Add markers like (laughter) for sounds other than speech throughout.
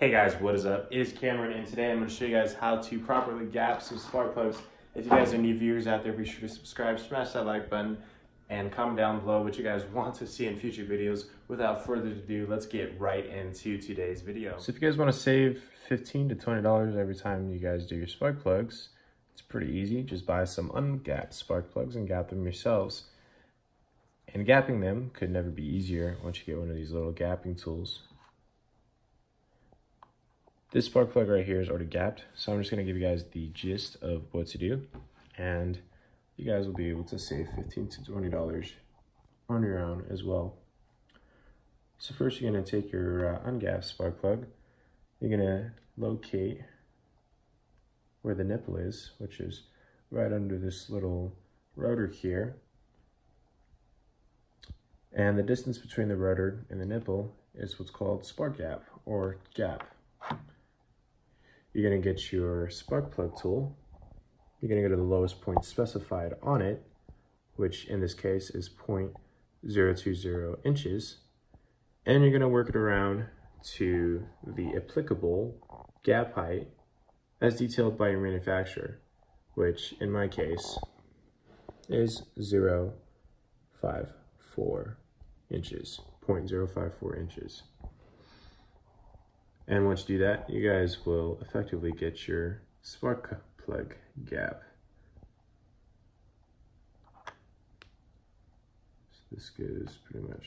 Hey guys, what is up? It is Cameron and today I'm going to show you guys how to properly gap some spark plugs. If you guys are new viewers out there, be sure to subscribe, smash that like button, and comment down below what you guys want to see in future videos. Without further ado, let's get right into today's video. So if you guys want to save 15 to $20 every time you guys do your spark plugs, it's pretty easy. Just buy some ungapped spark plugs and gap them yourselves. And gapping them could never be easier once you get one of these little gapping tools. This spark plug right here is already gapped, so I'm just gonna give you guys the gist of what to do, and you guys will be able to save 15 to $20 on your own as well. So first you're gonna take your uh, ungapped spark plug, you're gonna locate where the nipple is, which is right under this little rotor here. And the distance between the rotor and the nipple is what's called spark gap or gap. You're gonna get your spark plug tool. You're gonna go to the lowest point specified on it, which in this case is 0.020 inches. And you're gonna work it around to the applicable gap height as detailed by your manufacturer, which in my case is 0.54 inches, 0.054 inches. And once you do that, you guys will effectively get your spark plug gap. So this goes pretty much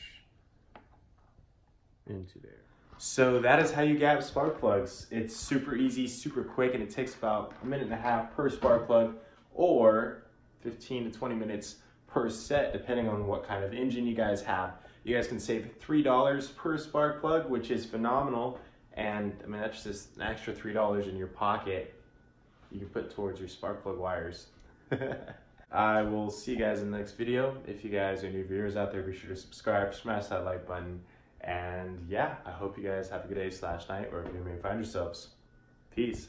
into there. So that is how you gap spark plugs. It's super easy, super quick, and it takes about a minute and a half per spark plug or 15 to 20 minutes per set, depending on what kind of engine you guys have. You guys can save $3 per spark plug, which is phenomenal. And I mean, that's just an extra $3 in your pocket you can put towards your spark plug wires. (laughs) I will see you guys in the next video. If you guys are new viewers out there, be sure to subscribe, smash that like button. And yeah, I hope you guys have a good day slash night wherever you may find yourselves. Peace.